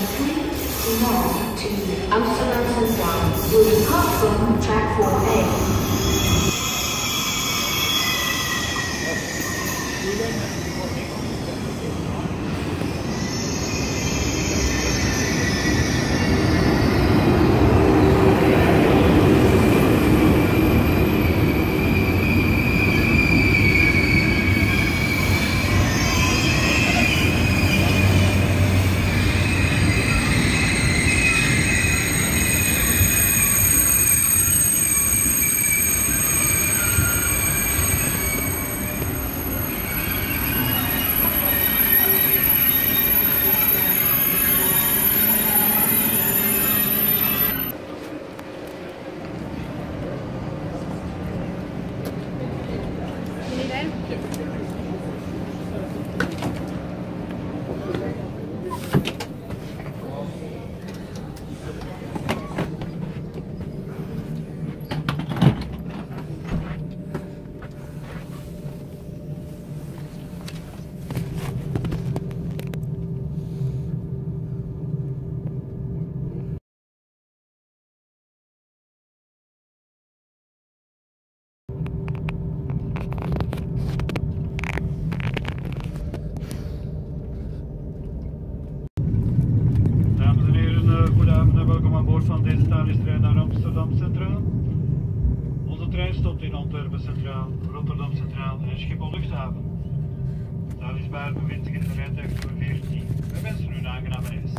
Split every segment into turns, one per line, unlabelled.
tomorrow to Amsterdam Central will depart from track 4A.
Naar Amsterdam Centraal. Onze trein stopt in Antwerpen Centraal, Rotterdam Centraal en Schiphol Luchthaven. Bevindt zich in de rijtuig nummer 14. Wij wensen u een aangename reis.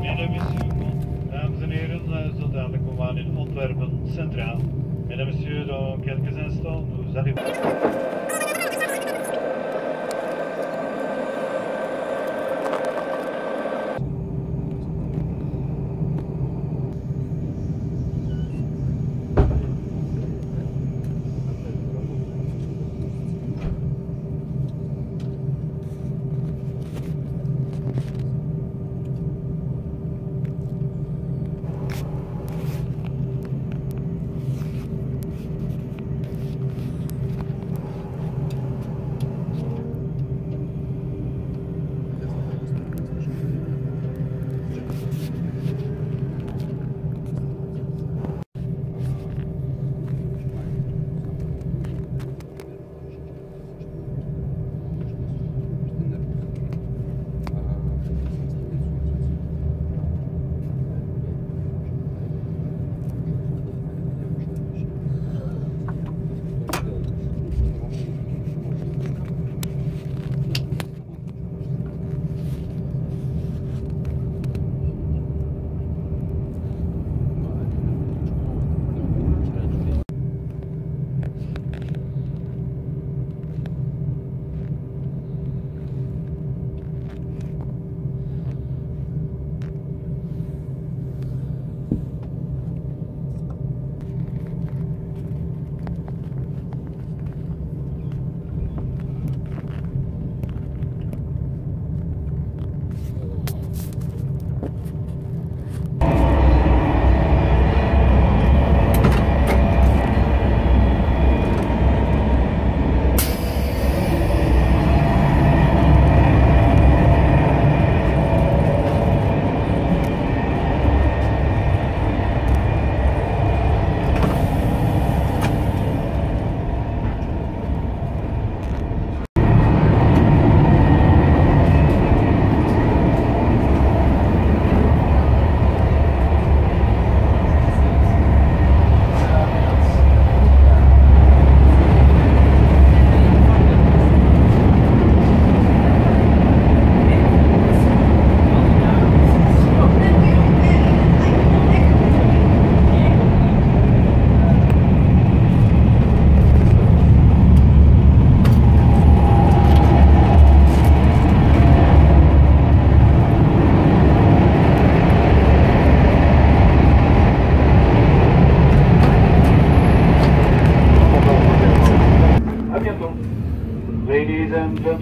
Mesdames, messieurs, dames en heren, eh, zo dadelijk komen we aan in Antwerpen Centraal. Mesdames, messieurs, dans quelques instants, nous arrivons.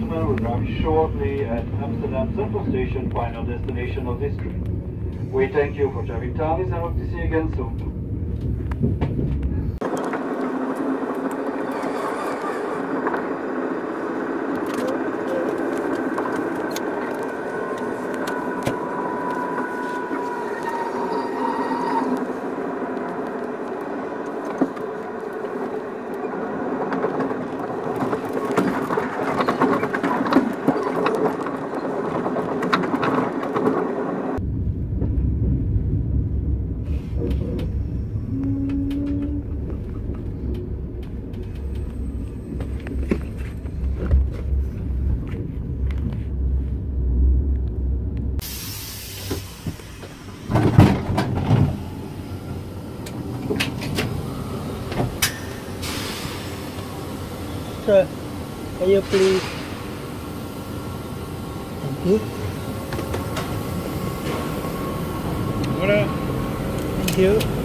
gentlemen will arrive shortly at Amsterdam Central Station, final destination of this trip. We thank you for traveling time and hope to see you again soon.
Sir, can you please? Thank you.
Voilà.
Thank you.